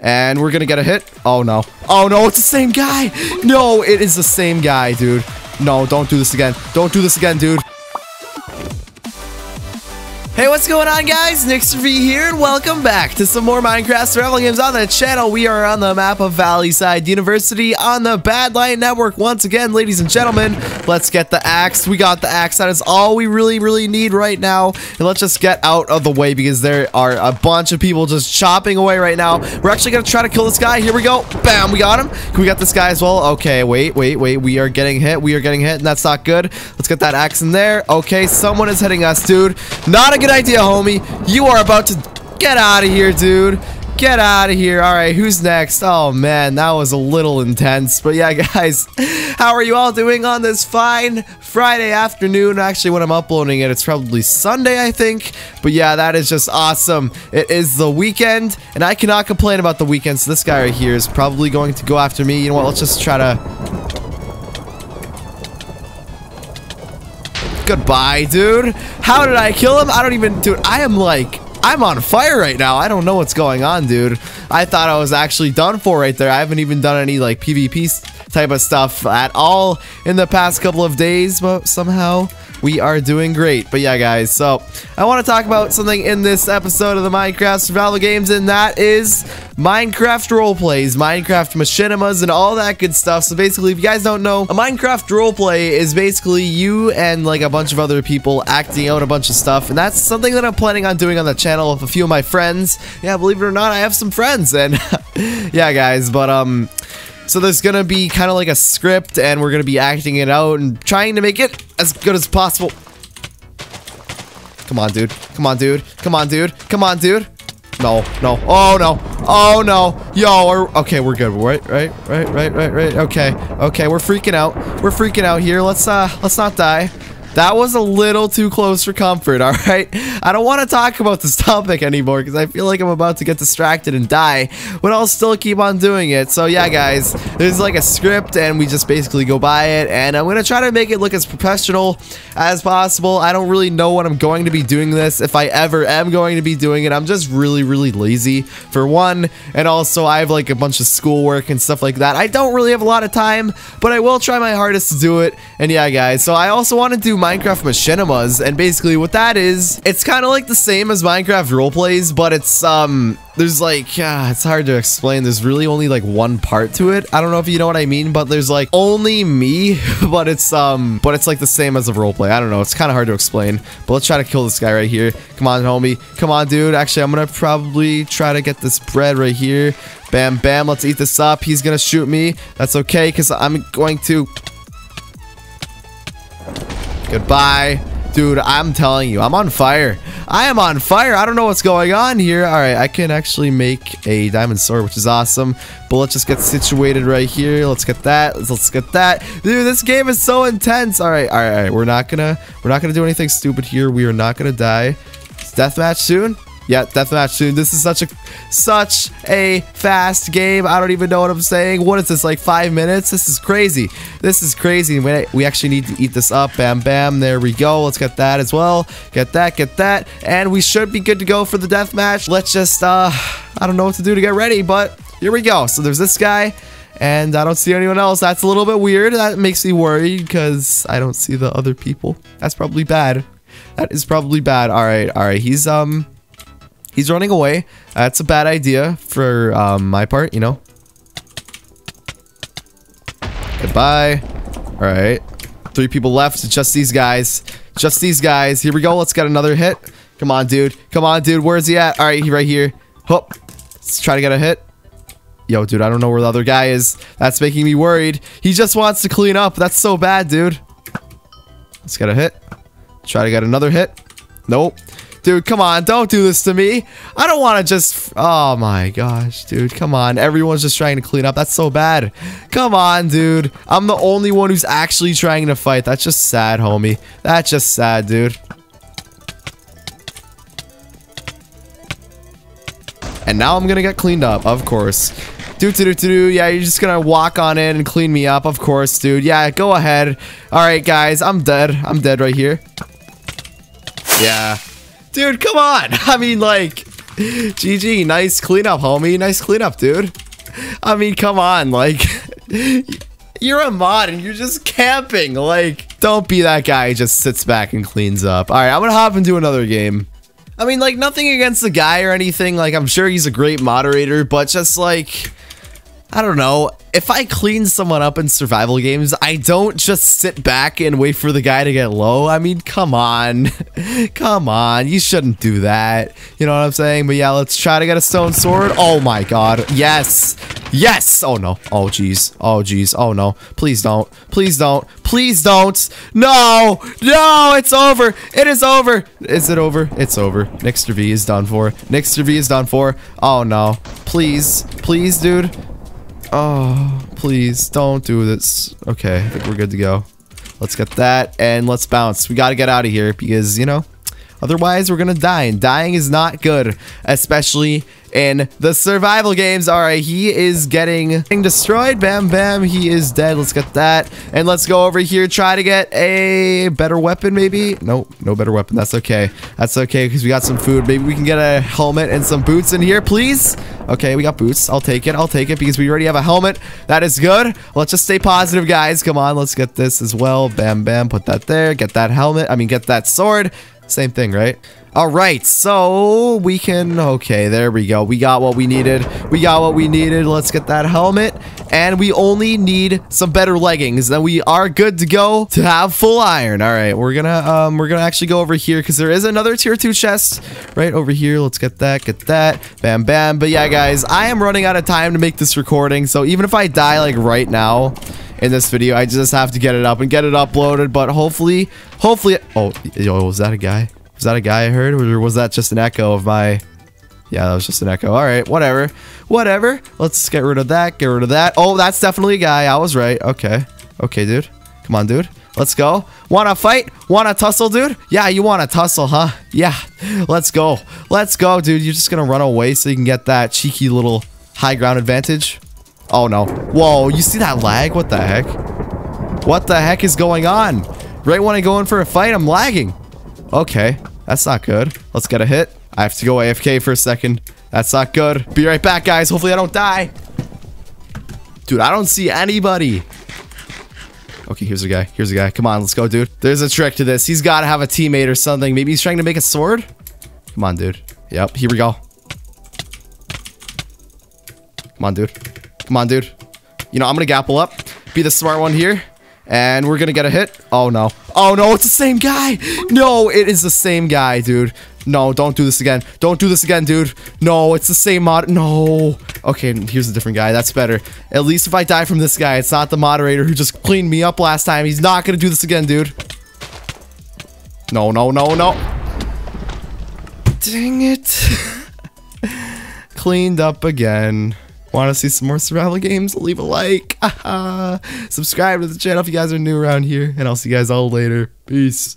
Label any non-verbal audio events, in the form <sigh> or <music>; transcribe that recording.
And we're gonna get a hit. Oh no. Oh no, it's the same guy. No, it is the same guy, dude. No, don't do this again. Don't do this again, dude. Hey, what's going on, guys? NicsterV here, and welcome back to some more Minecraft survival games on the channel. We are on the map of Valleyside University on the Badlion Network. Once again, ladies and gentlemen, let's get the axe. We got the axe. That is all we really, really need right now. And let's just get out of the way because there are a bunch of people just chopping away right now. We're actually going to try to kill this guy. Here we go. Bam, we got him. We got this guy as well. Okay, wait, wait, wait. We are getting hit. We are getting hit, and that's not good. Let's get that axe in there. Okay, someone is hitting us, dude. Not a good idea, homie. You are about to get out of here, dude. Get out of here. All right, who's next? Oh, man, that was a little intense. But yeah, <laughs> guys, how are you all doing on this fine Friday afternoon? Actually, when I'm uploading it, it's probably Sunday, I think. But yeah, that is just awesome. It is the weekend, and I cannot complain about the weekend. So this guy right here is probably going to go after me. You know what? Let's just try to Goodbye, dude. How did I kill him? I don't even, dude, I am like, I'm on fire right now. I don't know what's going on, dude. I thought I was actually done for right there. I haven't even done any like PvP type of stuff at all in the past couple of days, but somehow we are doing great. But yeah, guys, so I want to talk about something in this episode of the Minecraft survival games, and that is Minecraft roleplays, Minecraft machinimas, and all that good stuff. So basically, if you guys don't know, a Minecraft roleplay is basically you and like a bunch of other people acting out a bunch of stuff, and that's something that I'm planning on doing on the channel with a few of my friends. Yeah, believe it or not, I have some friends, and <laughs> yeah, guys, but um, so there's gonna be kind of like a script and we're gonna be acting it out and trying to make it as good as possible. Come on, dude. Come on, dude. Come on, dude. Come on, dude. No, no. Oh, no. Oh, no. Yo, we're, okay, we're good. Right, right, right, right, right, right. Okay, okay, we're freaking out. We're freaking out here. Let's, uh, let's not die. That was a little too close for comfort, <laughs> all right? I don't want to talk about this topic anymore because I feel like I'm about to get distracted and die, but I'll still keep on doing it. So yeah, guys, there's like a script and we just basically go by it and I'm going to try to make it look as professional as possible. I don't really know when I'm going to be doing this, if I ever am going to be doing it. I'm just really, really lazy for one, and also I have like a bunch of schoolwork and stuff like that. I don't really have a lot of time, but I will try my hardest to do it. And yeah, guys, so I also want to do Minecraft Machinimas, and basically what that is, it's kind of like the same as Minecraft roleplays, but it's, um, there's like, uh, it's hard to explain. There's really only like one part to it. I don't know if you know what I mean, but there's like only me, <laughs> but it's, um, but it's like the same as a roleplay. I don't know. It's kind of hard to explain, but let's try to kill this guy right here. Come on, homie. Come on, dude. Actually, I'm going to probably try to get this bread right here. Bam, bam. Let's eat this up. He's going to shoot me. That's okay, because I'm going to Goodbye. Dude, I'm telling you, I'm on fire. I am on fire. I don't know what's going on here. All right, I can actually make a diamond sword, which is awesome. But let's just get situated right here. Let's get that. Let's, let's get that. Dude, this game is so intense. All right, all right, all right. We're not gonna, we're not gonna do anything stupid here. We are not gonna die. It's deathmatch soon. Yeah, deathmatch soon. This is such a such a fast game. I don't even know what I'm saying. What is this, like five minutes? This is crazy. This is crazy. We actually need to eat this up. Bam, bam. There we go. Let's get that as well. Get that, get that. And we should be good to go for the deathmatch. Let's just, uh, I don't know what to do to get ready, but here we go. So there's this guy and I don't see anyone else. That's a little bit weird. That makes me worried because I don't see the other people. That's probably bad. That is probably bad. All right, all right. He's um He's running away. That's a bad idea for um, my part, you know. Goodbye. All right. Three people left. Just these guys. Just these guys. Here we go. Let's get another hit. Come on, dude. Come on, dude. Where's he at? All right, he right here. Hoop. Let's try to get a hit. Yo, dude, I don't know where the other guy is. That's making me worried. He just wants to clean up. That's so bad, dude. Let's get a hit. Try to get another hit. Nope. Dude, come on. Don't do this to me. I don't want to just... Oh, my gosh, dude. Come on. Everyone's just trying to clean up. That's so bad. Come on, dude. I'm the only one who's actually trying to fight. That's just sad, homie. That's just sad, dude. And now I'm gonna get cleaned up, of course. Do do do do. do. Yeah, you're just gonna walk on in and clean me up, of course, dude. Yeah, go ahead. All right, guys, I'm dead. I'm dead right here. Yeah. Dude, come on. <laughs> I mean, like, GG, nice cleanup, homie. Nice cleanup, dude. I mean, come on, like, <laughs> you're a mod and you're just camping. Like, don't be that guy who just sits back and cleans up. All right, I'm gonna hop into another game. I mean, like, nothing against the guy or anything. Like, I'm sure he's a great moderator, but just like, I don't know. If I clean someone up in survival games, I don't just sit back and wait for the guy to get low. I mean, come on. <laughs> come on. You shouldn't do that. You know what I'm saying? But yeah, let's try to get a stone sword. Oh my god. Yes. Yes. Oh no. Oh jeez. Oh jeez. Oh no. Please don't. Please don't. Please don't. No. No. It's over. It is over. Is it over? It's over. NicsterV is done for. NicsterV is done for. Oh no. Please. Please, dude. Oh, please don't do this. Okay, I think we're good to go. Let's get that and let's bounce. We got to get out of here because, you know, otherwise we're going to die and dying is not good, especially in the survival games. All right, he is getting destroyed. Bam, bam. He is dead. Let's get that. And let's go over here. Try to get a better weapon, maybe. No, no better weapon. That's okay. That's okay because we got some food. Maybe we can get a helmet and some boots in here, please. Okay, we got boots. I'll take it. I'll take it because we already have a helmet. That is good. Let's just stay positive, guys. Come on. Let's get this as well. Bam, bam. Put that there. Get that helmet. I mean, get that sword. Same thing, right? All right, so we can, okay, there we go. We got what we needed. We got what we needed. Let's get that helmet. And we only need some better leggings. Then we are good to go to have full iron. All right, we're gonna, um, we're gonna actually go over here because there is another tier two chest right over here. Let's get that, get that, bam, bam. But yeah, guys, I am running out of time to make this recording. So even if I die like right now, in this video. I just have to get it up and get it uploaded, but hopefully, hopefully, oh, yo, was that a guy? Was that a guy I heard, or was that just an echo of my... Yeah, that was just an echo. All right, whatever. Whatever. Let's get rid of that, get rid of that. Oh, that's definitely a guy. I was right. Okay. Okay, dude. Come on, dude. Let's go. Wanna fight? Wanna tussle, dude? Yeah, you wanna tussle, huh? Yeah. Let's go. Let's go, dude. You're just gonna run away so you can get that cheeky little high ground advantage? Oh, no. Whoa, you see that lag? What the heck? What the heck is going on? Right when I go in for a fight, I'm lagging. Okay, that's not good. Let's get a hit. I have to go AFK for a second. That's not good. Be right back, guys. Hopefully I don't die. Dude, I don't see anybody. Okay, here's a guy. Here's a guy. Come on, let's go, dude. There's a trick to this. He's got to have a teammate or something. Maybe he's trying to make a sword? Come on, dude. Yep, here we go. Come on, dude. Come on, dude. You know, I'm gonna gapple up. Be the smart one here. And we're gonna get a hit. Oh, no. Oh, no, it's the same guy. No, it is the same guy, dude. No, don't do this again. Don't do this again, dude. No, it's the same mod. No. Okay, here's a different guy. That's better. At least if I die from this guy, it's not the moderator who just cleaned me up last time. He's not gonna do this again, dude. No, no, no, no. Dang it. <laughs> Cleaned up again. Want to see some more survival games? Leave a like. <laughs> Subscribe to the channel if you guys are new around here. And I'll see you guys all later. Peace.